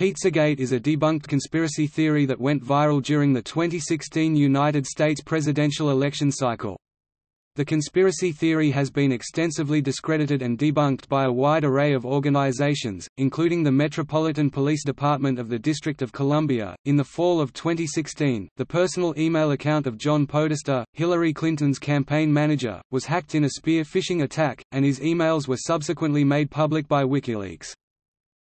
Pizzagate is a debunked conspiracy theory that went viral during the 2016 United States presidential election cycle. The conspiracy theory has been extensively discredited and debunked by a wide array of organizations, including the Metropolitan Police Department of the District of Columbia. In the fall of 2016, the personal email account of John Podesta, Hillary Clinton's campaign manager, was hacked in a spear phishing attack, and his emails were subsequently made public by WikiLeaks.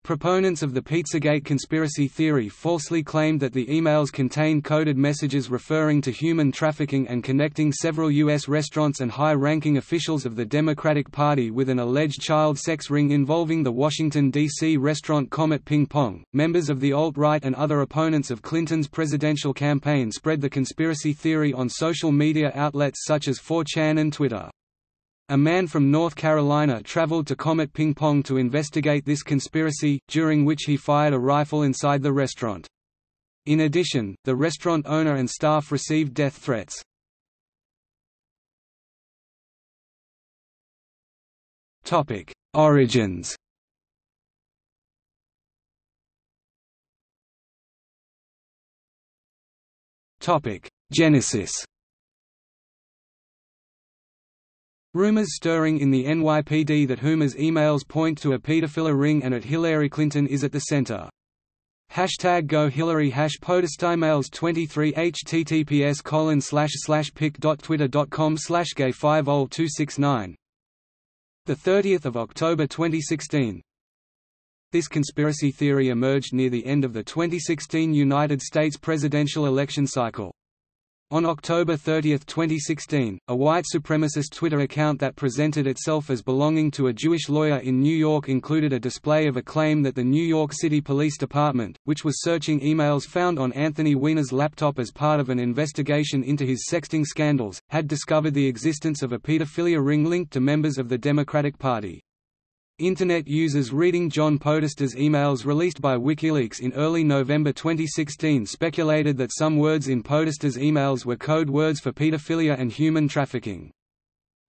Proponents of the Pizzagate conspiracy theory falsely claimed that the emails contained coded messages referring to human trafficking and connecting several U.S. restaurants and high-ranking officials of the Democratic Party with an alleged child sex ring involving the Washington, D.C. restaurant Comet Ping Pong. Members of the alt-right and other opponents of Clinton's presidential campaign spread the conspiracy theory on social media outlets such as 4chan and Twitter. A man from North Carolina traveled to Comet Ping Pong to investigate this conspiracy, during which he fired a rifle inside the restaurant. In addition, the restaurant owner and staff received death threats. Topic: Origins Topic: Genesis Rumors stirring in the NYPD that Huma's emails point to a pedophilia ring and at Hillary Clinton is at the center. Hashtag Go Hillary hash emails 23 https colon slash slash pic.twitter.com slash gay 50269 The 30th of October 2016 This conspiracy theory emerged near the end of the 2016 United States presidential election cycle. On October 30, 2016, a white supremacist Twitter account that presented itself as belonging to a Jewish lawyer in New York included a display of a claim that the New York City Police Department, which was searching emails found on Anthony Weiner's laptop as part of an investigation into his sexting scandals, had discovered the existence of a pedophilia ring linked to members of the Democratic Party. Internet users reading John Podesta's emails released by WikiLeaks in early November 2016 speculated that some words in Podesta's emails were code words for pedophilia and human trafficking.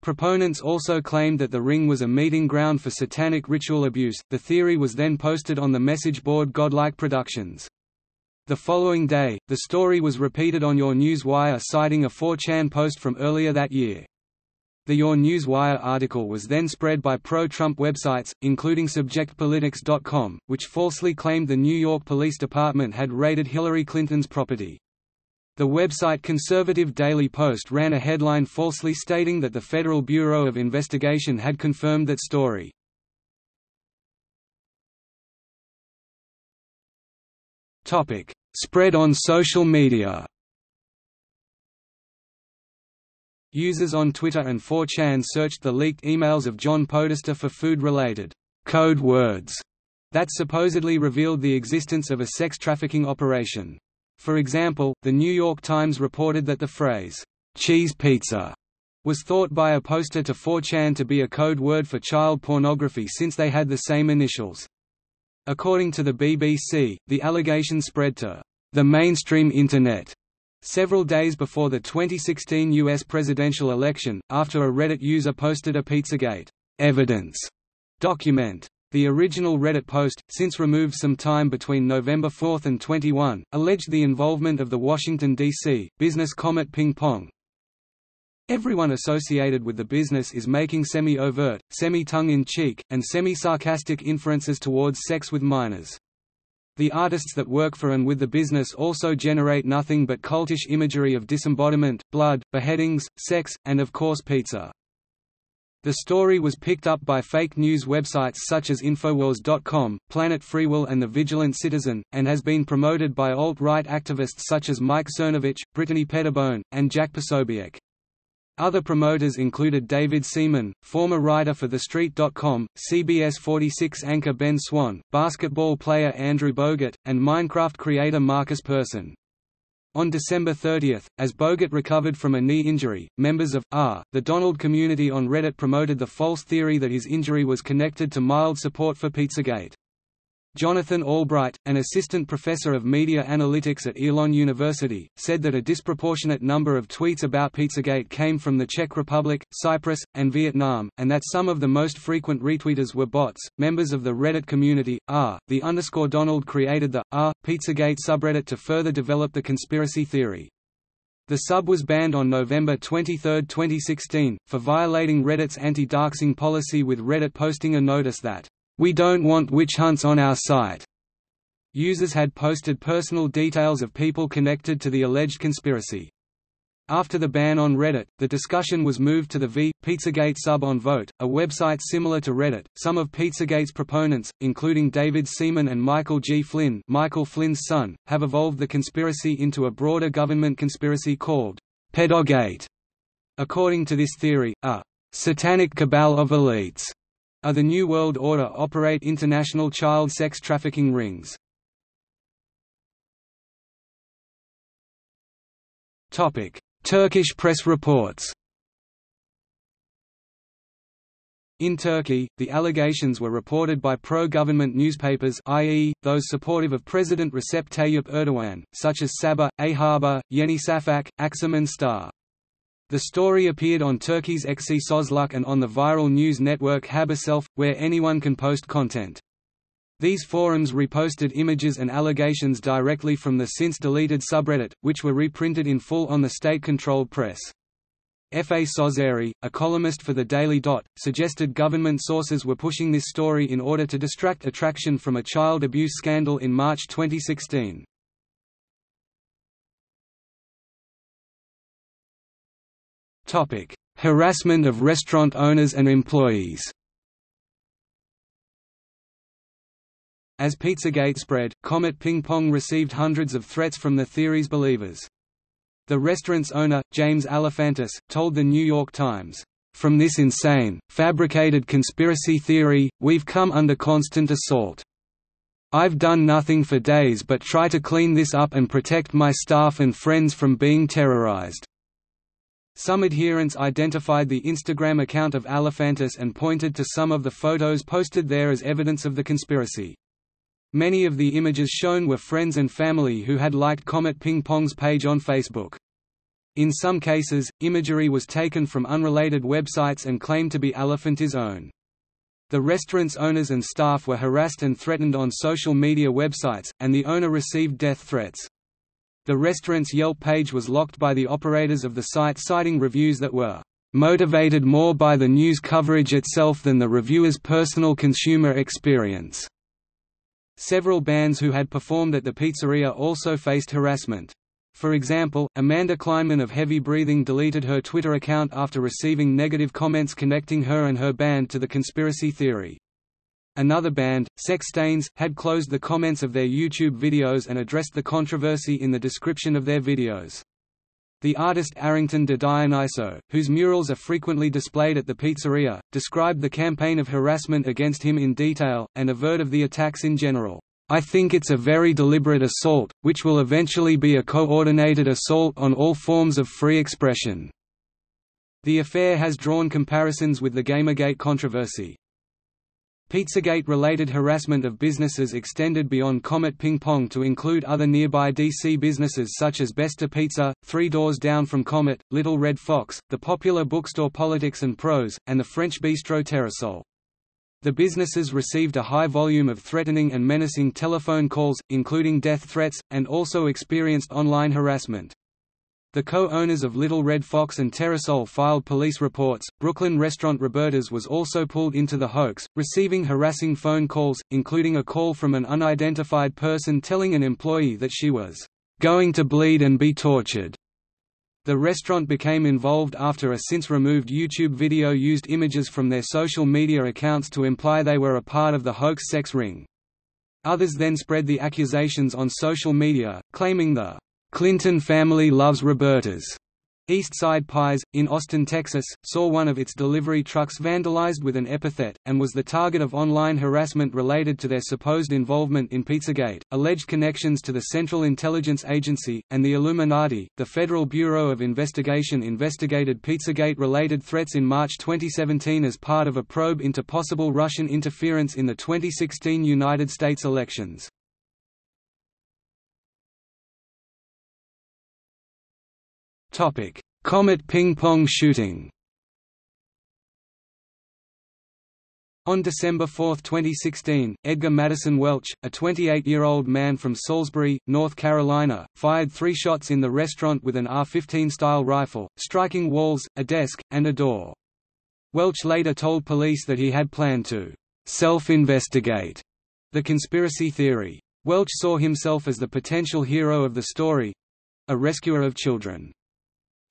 Proponents also claimed that the ring was a meeting ground for satanic ritual abuse. The theory was then posted on the message board Godlike Productions. The following day, the story was repeated on Your News Wire citing a 4chan post from earlier that year. The Your News Wire article was then spread by pro-Trump websites, including SubjectPolitics.com, which falsely claimed the New York Police Department had raided Hillary Clinton's property. The website Conservative Daily Post ran a headline falsely stating that the Federal Bureau of Investigation had confirmed that story. Spread on social media Users on Twitter and 4chan searched the leaked emails of John Podesta for food-related code words that supposedly revealed the existence of a sex trafficking operation. For example, The New York Times reported that the phrase, cheese pizza, was thought by a poster to 4chan to be a code word for child pornography since they had the same initials. According to the BBC, the allegation spread to the mainstream Internet Several days before the 2016 U.S. presidential election, after a Reddit user posted a Pizzagate evidence document. The original Reddit post, since removed some time between November 4 and 21, alleged the involvement of the Washington, D.C., business Comet Ping Pong. Everyone associated with the business is making semi-overt, semi-tongue-in-cheek, and semi-sarcastic inferences towards sex with minors. The artists that work for and with the business also generate nothing but cultish imagery of disembodiment, blood, beheadings, sex, and of course pizza. The story was picked up by fake news websites such as Infowars.com, Planet Freewill and The Vigilant Citizen, and has been promoted by alt-right activists such as Mike Cernovich, Brittany Pettibone, and Jack Posobiec. Other promoters included David Seaman, former writer for TheStreet.com, CBS 46 anchor Ben Swann, basketball player Andrew Bogut, and Minecraft creator Markus Persson. On December 30, as Bogut recovered from a knee injury, members of R, the Donald community on Reddit promoted the false theory that his injury was connected to mild support for Pizzagate. Jonathan Albright, an assistant professor of media analytics at Elon University, said that a disproportionate number of tweets about Pizzagate came from the Czech Republic, Cyprus, and Vietnam, and that some of the most frequent retweeters were bots. Members of the Reddit community, r, the underscore Donald created the r Pizzagate subreddit to further develop the conspiracy theory. The sub was banned on November 23, 2016, for violating Reddit's anti-doxing policy with Reddit posting a notice that we don't want witch hunts on our site. Users had posted personal details of people connected to the alleged conspiracy. After the ban on Reddit, the discussion was moved to the v. Pizzagate sub on Voat, a website similar to Reddit. Some of Pizzagate's proponents, including David Seaman and Michael G. Flynn, Michael Flynn's son, have evolved the conspiracy into a broader government conspiracy called Pedogate. According to this theory, a satanic cabal of elites are the New World Order operate international child sex trafficking rings. Turkish press reports In Turkey, the allegations were reported by pro-government newspapers i.e., those supportive of President Recep Tayyip Erdogan, such as Sabah, A Haber, Yeni Safak, Akşam and Star. The story appeared on Turkey's Ekşi Sözlük and on the viral news network Haberself, where anyone can post content. These forums reposted images and allegations directly from the since-deleted subreddit, which were reprinted in full on the state-controlled press. F. A. Sozeri, a columnist for the Daily Dot, suggested government sources were pushing this story in order to distract attraction from a child abuse scandal in March 2016. Topic: Harassment of restaurant owners and employees. As Pizzagate spread, Comet Ping Pong received hundreds of threats from the theory's believers. The restaurant's owner, James Alefantis, told the New York Times, "...from this insane, fabricated conspiracy theory, we've come under constant assault. I've done nothing for days but try to clean this up and protect my staff and friends from being terrorized." Some adherents identified the Instagram account of Alefantis and pointed to some of the photos posted there as evidence of the conspiracy. Many of the images shown were friends and family who had liked Comet Ping Pong's page on Facebook. In some cases, imagery was taken from unrelated websites and claimed to be Alefantis' own. The restaurant's owners and staff were harassed and threatened on social media websites, and the owner received death threats. The restaurant's Yelp page was locked by the operators of the site citing reviews that were motivated more by the news coverage itself than the reviewer's personal consumer experience. Several bands who had performed at the pizzeria also faced harassment. For example, Amanda Kleinman of Heavy Breathing deleted her Twitter account after receiving negative comments connecting her and her band to the conspiracy theory. Another band, Sex Stains, had closed the comments of their YouTube videos and addressed the controversy in the description of their videos. The artist Arrington de Dionyso, whose murals are frequently displayed at the pizzeria, described the campaign of harassment against him in detail, and averred of the attacks in general. I think it's a very deliberate assault, which will eventually be a coordinated assault on all forms of free expression." The affair has drawn comparisons with the Gamergate controversy. Pizzagate-related harassment of businesses extended beyond Comet Ping Pong to include other nearby DC businesses such as Besta Pizza, three doors down from Comet, Little Red Fox, the popular bookstore Politics and Prose, and the French bistro Terrasol. The businesses received a high volume of threatening and menacing telephone calls, including death threats, and also experienced online harassment. The co-owners of Little Red Fox and Terrasol filed police reports. Brooklyn restaurant Roberta's was also pulled into the hoax, receiving harassing phone calls, including a call from an unidentified person telling an employee that she was going to bleed and be tortured. The restaurant became involved after a since-removed YouTube video used images from their social media accounts to imply they were a part of the hoax sex ring. Others then spread the accusations on social media, claiming the Clinton family loves Roberta's, East Side Pies, in Austin, Texas, saw one of its delivery trucks vandalized with an epithet, and was the target of online harassment related to their supposed involvement in Pizzagate, alleged connections to the Central Intelligence Agency, and the Illuminati. The Federal Bureau of Investigation investigated Pizzagate related threats in March 2017 as part of a probe into possible Russian interference in the 2016 United States elections. Topic: Comet ping pong shooting. On December 4, 2016, Edgar Maddison Welch, a 28-year-old man from Salisbury, North Carolina, fired three shots in the restaurant with an AR-15 style rifle, striking walls, a desk, and a door. Welch later told police that he had planned to self-investigate the conspiracy theory. Welch saw himself as the potential hero of the story—a rescuer of children.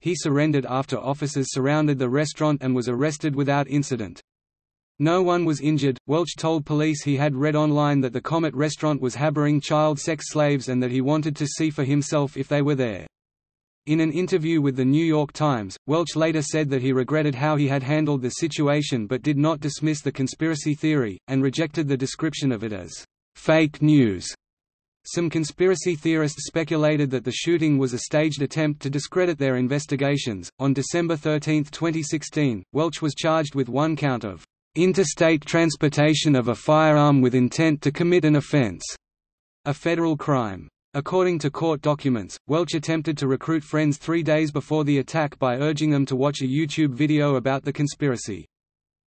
He surrendered after officers surrounded the restaurant and was arrested without incident. No one was injured. Welch told police he had read online that the Comet restaurant was harboring child sex slaves and that he wanted to see for himself if they were there. In an interview with The New York Times, Welch later said that he regretted how he had handled the situation but did not dismiss the conspiracy theory, and rejected the description of it as fake news. Some conspiracy theorists speculated that the shooting was a staged attempt to discredit their investigations. On December 13, 2016, Welch was charged with one count of interstate transportation of a firearm with intent to commit an offense, a federal crime. According to court documents, Welch attempted to recruit friends three days before the attack by urging them to watch a YouTube video about the conspiracy.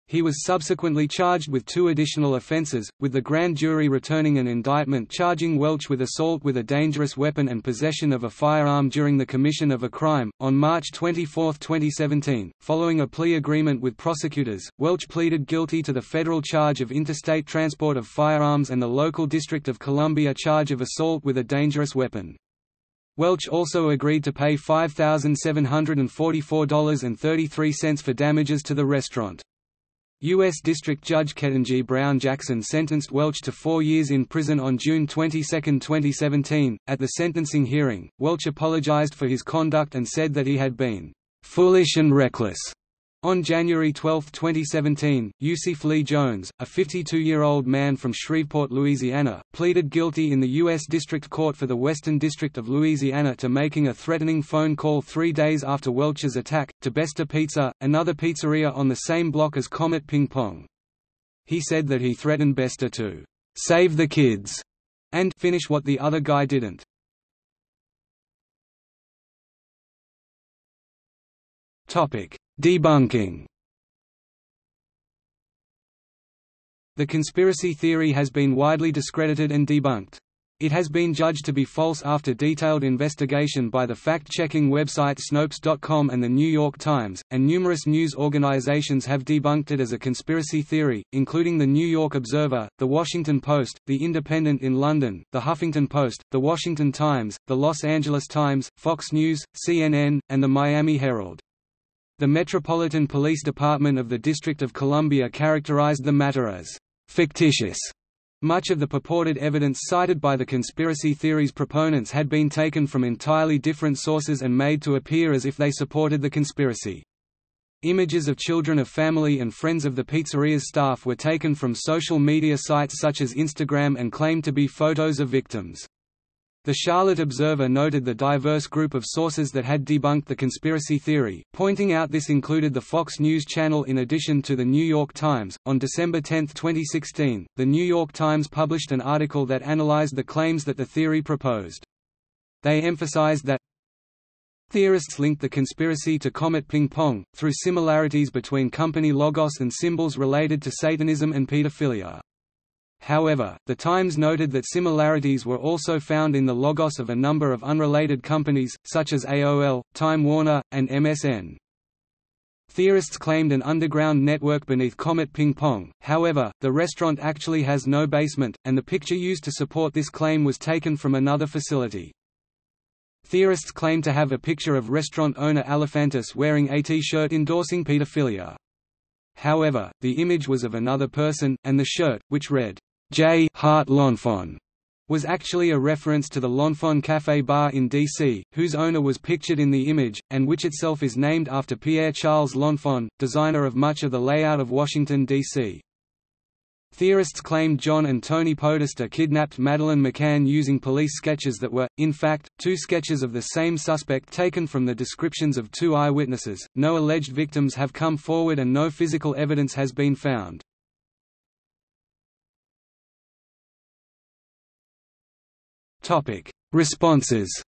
He was subsequently charged with two additional offences, with the grand jury returning an indictment charging Welch with assault with a dangerous weapon and possession of a firearm during the commission of a crime. On March 24, 2017, following a plea agreement with prosecutors, Welch pleaded guilty to the federal charge of interstate transport of firearms and the local District of Columbia charge of assault with a dangerous weapon. Welch also agreed to pay $5,744.33 for damages to the restaurant. U.S. District Judge Ketanji Brown Jackson sentenced Welch to four years in prison on June 22, 2017. At the sentencing hearing, Welch apologized for his conduct and said that he had been foolish and reckless on January 12, 2017, Yusef Lee Jones, a 52-year-old man from Shreveport, Louisiana, pleaded guilty in the U.S. District Court for the Western District of Louisiana to making a threatening phone call three days after Welch's attack, to Besta Pizza, another pizzeria on the same block as Comet Ping Pong. He said that he threatened Besta to «save the kids» and «finish what the other guy didn't». Topic Debunking The conspiracy theory has been widely discredited and debunked. It has been judged to be false after detailed investigation by the fact-checking website Snopes.com and The New York Times, and numerous news organizations have debunked it as a conspiracy theory, including The New York Observer, The Washington Post, The Independent in London, The Huffington Post, The Washington Times, The Los Angeles Times, Fox News, CNN, and The Miami Herald. The Metropolitan Police Department of the District of Columbia characterized the matter as fictitious. Much of the purported evidence cited by the conspiracy theory's proponents had been taken from entirely different sources and made to appear as if they supported the conspiracy. Images of children of family and friends of the pizzeria's staff were taken from social media sites such as Instagram and claimed to be photos of victims. The Charlotte Observer noted the diverse group of sources that had debunked the conspiracy theory, pointing out this included the Fox News Channel in addition to the New York Times. On December 10, 2016, the New York Times published an article that analyzed the claims that the theory proposed. They emphasized that Theorists linked the conspiracy to Comet Ping Pong, through similarities between company logos and symbols related to Satanism and pedophilia. However, the Times noted that similarities were also found in the logos of a number of unrelated companies, such as AOL, Time Warner, and MSN. Theorists claimed an underground network beneath Comet Ping Pong, however, the restaurant actually has no basement, and the picture used to support this claim was taken from another facility. Theorists claim to have a picture of restaurant owner Alefantis wearing a T-shirt endorsing pedophilia. However, the image was of another person, and the shirt, which read, J. Hart L'Enfant was actually a reference to the L'Enfant Café bar in D.C., whose owner was pictured in the image, and which itself is named after Pierre-Charles L'Enfant, designer of much of the layout of Washington, D.C. Theorists claimed John and Tony Podesta kidnapped Madeleine McCann using police sketches that were, in fact, two sketches of the same suspect taken from the descriptions of two eyewitnesses. No alleged victims have come forward and no physical evidence has been found. Topic: Responses.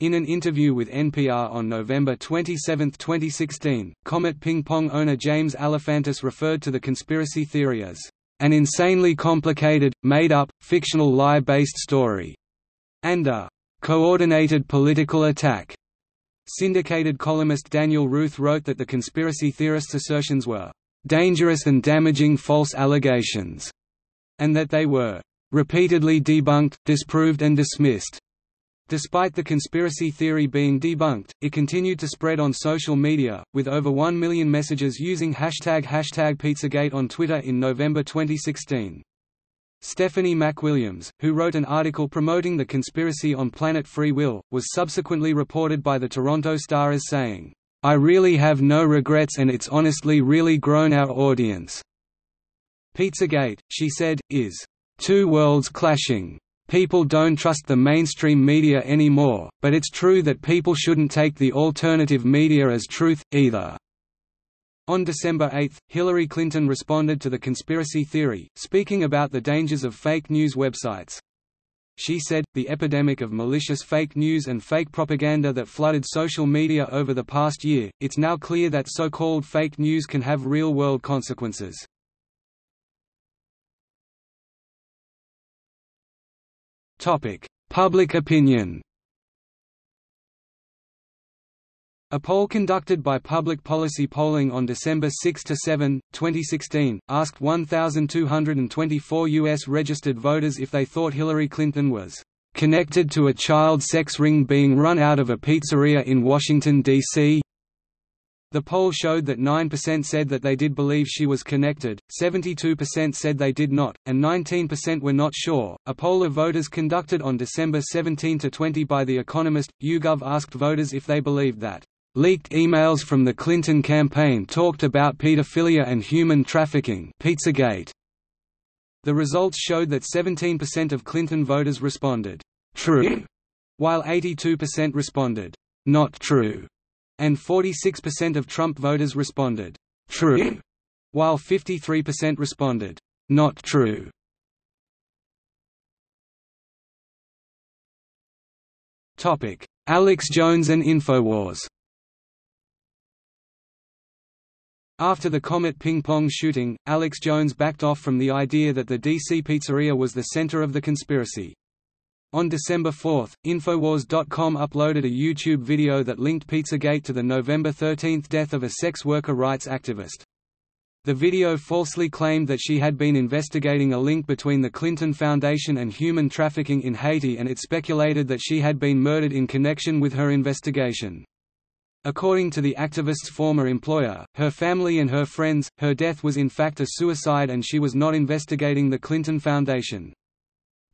In an interview with NPR on November 27, 2016, Comet Ping Pong owner James Alefantis referred to the conspiracy theory as an insanely complicated, made-up, fictional lie-based story, and a coordinated political attack. Syndicated columnist Daniel Ruth wrote that the conspiracy theorists' assertions were dangerous and damaging false allegations and that they were repeatedly debunked, disproved and dismissed. Despite the conspiracy theory being debunked, it continued to spread on social media, with over 1 million messages using hashtag hashtag Pizzagate on Twitter in November 2016. Stephanie McWilliams, who wrote an article promoting the conspiracy on Planet Free Will, was subsequently reported by the Toronto Star as saying, I really have no regrets and it's honestly really grown our audience. Pizzagate, she said, is two worlds clashing. People don't trust the mainstream media anymore, but it's true that people shouldn't take the alternative media as truth, either. On December 8, Hillary Clinton responded to the conspiracy theory, speaking about the dangers of fake news websites. She said, the epidemic of malicious fake news and fake propaganda that flooded social media over the past year, it's now clear that so-called fake news can have real-world consequences. Public opinion. A poll conducted by Public Policy Polling on December 6–7, 2016, asked 1,224 U.S. registered voters if they thought Hillary Clinton was "...connected to a child sex ring being run out of a pizzeria in Washington, D.C. The poll showed that 9% said that they did believe she was connected, 72% said they did not, and 19% were not sure. A poll of voters conducted on December 17 to 20 by The Economist, YouGov asked voters if they believed that leaked emails from the Clinton campaign talked about pedophilia and human trafficking Pizzagate. The results showed that 17% of Clinton voters responded, true, while 82% responded, not true and 46% of Trump voters responded, true, while 53% responded, not true. Alex Jones and Infowars After the Comet Ping Pong shooting, Alex Jones backed off from the idea that the DC pizzeria was the center of the conspiracy. On December 4, Infowars.com uploaded a YouTube video that linked Pizzagate to the November 13 death of a sex worker rights activist. The video falsely claimed that she had been investigating a link between the Clinton Foundation and human trafficking in Haiti and it speculated that she had been murdered in connection with her investigation. According to the activist's former employer, her family and her friends, her death was in fact a suicide and she was not investigating the Clinton Foundation.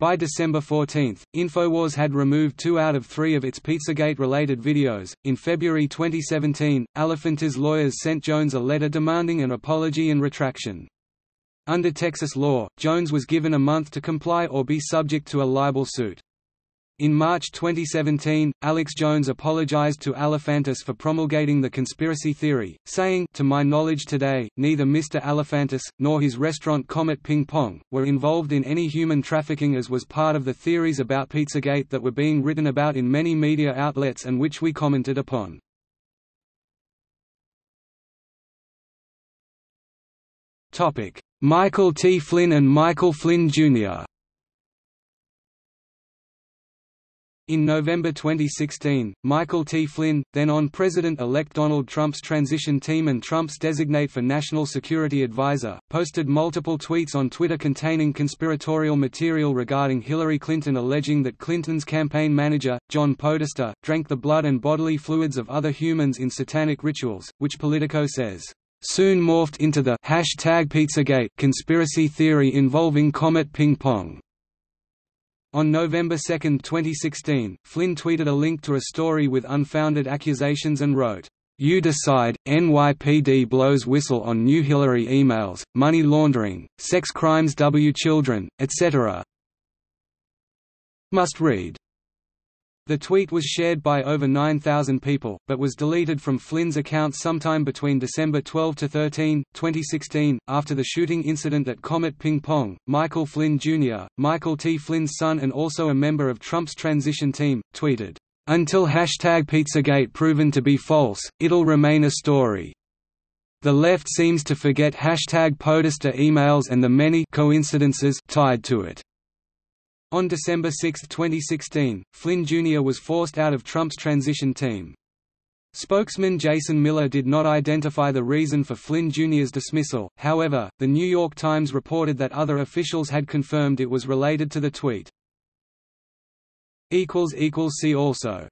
By December 14, Infowars had removed two out of three of its Pizzagate-related videos. In February 2017, Alefantis lawyers sent Jones a letter demanding an apology and retraction. Under Texas law, Jones was given a month to comply or be subject to a libel suit. In March 2017, Alex Jones apologized to Alefantis for promulgating the conspiracy theory, saying, To my knowledge today, neither Mr. Alefantis, nor his restaurant Comet Ping Pong, were involved in any human trafficking as was part of the theories about Pizzagate that were being written about in many media outlets and which we commented upon. Michael T. Flynn and Michael Flynn, Jr. In November 2016, Michael T. Flynn, then on President-elect Donald Trump's transition team and Trump's designate for national security advisor, posted multiple tweets on Twitter containing conspiratorial material regarding Hillary Clinton alleging that Clinton's campaign manager, John Podesta, drank the blood and bodily fluids of other humans in satanic rituals, which Politico says, soon morphed into the hashtag Pizzagate conspiracy theory involving Comet Ping Pong. On November 2, 2016, Flynn tweeted a link to a story with unfounded accusations and wrote, "You decide, NYPD blows whistle on new Hillary emails, money laundering, sex crimes W children, etc. Must read. The tweet was shared by over 9,000 people, but was deleted from Flynn's account sometime between December 12 to 13, 2016. After the shooting incident at Comet Ping Pong, Michael Flynn Jr., Michael T. Flynn's son and also a member of Trump's transition team, tweeted, Until hashtag Pizzagate proven to be false, it'll remain a story. The left seems to forget hashtag Podesta emails and the many coincidences tied to it. On December 6, 2016, Flynn Jr. was forced out of Trump's transition team. Spokesman Jason Miller did not identify the reason for Flynn Jr.'s dismissal, however, The New York Times reported that other officials had confirmed it was related to the tweet. See also